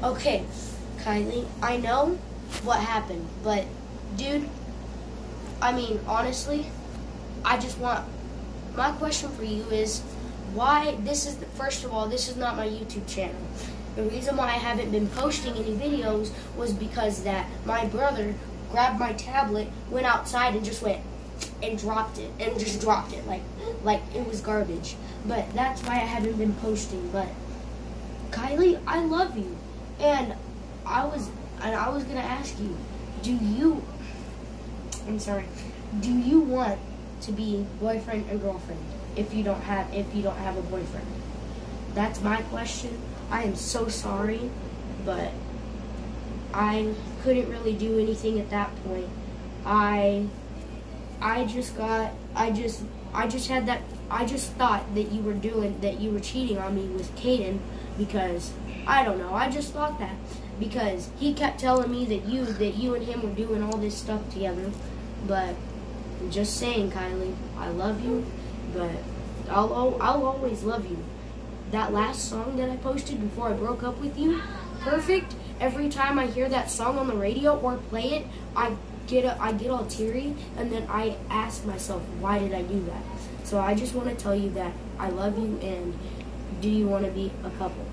Okay, Kiley, I know what happened, but dude, I mean, honestly, I just want my question for you is why this is the, first of all, this is not my YouTube channel. The reason why I haven't been posting any videos was because that my brother grabbed my tablet, went outside and just went and dropped it and just dropped it like like it was garbage. But that's why I haven't been posting, but Kiley, I love you. And I was and I was gonna ask you, do you I'm sorry, do you want to be boyfriend and girlfriend if you don't have if you don't have a boyfriend? That's my question. I am so sorry, but I couldn't really do anything at that point. I I just got I just I just had that I just thought that you were doing that you were cheating on me with Caden because I don't know. I just thought that because he kept telling me that you that you and him were doing all this stuff together. But just saying, Kiley, I love you, but I'll I'll always love you. That last song that I posted before I broke up with you, perfect. Every time I hear that song on the radio or play it, I get a, I get all teary, and then I ask myself, why did I do that? So I just want to tell you that I love you, and do you want to be a couple?